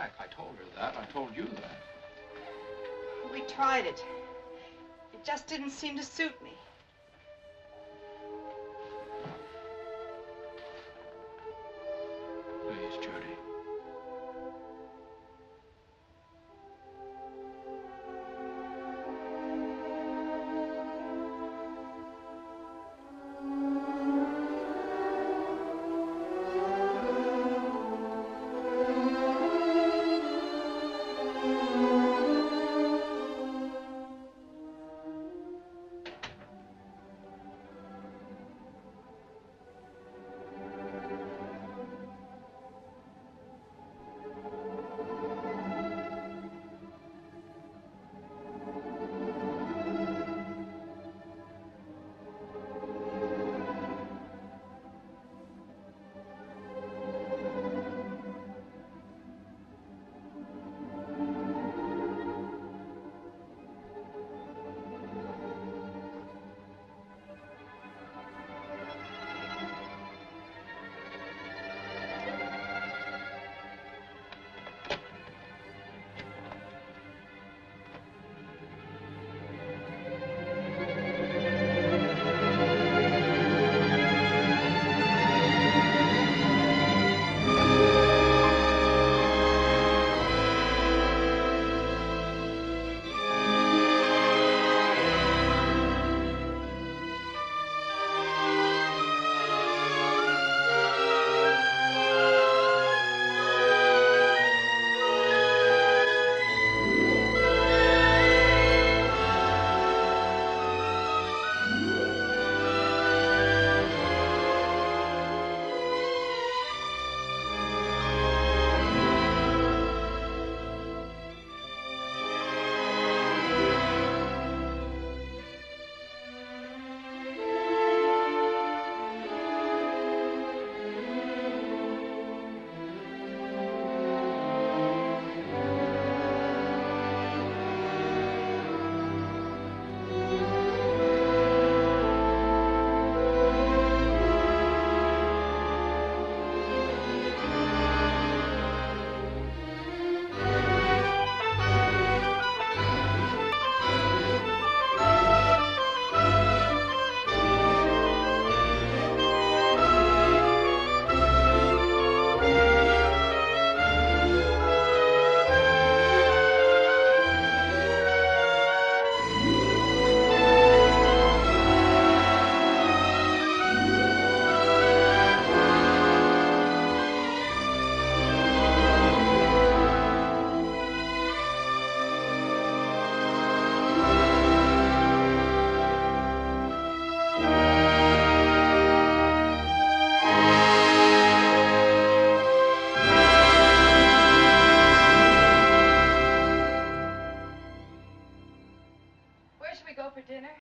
back. I told her that. I told you that. We tried it. It just didn't seem to suit me. Dinner?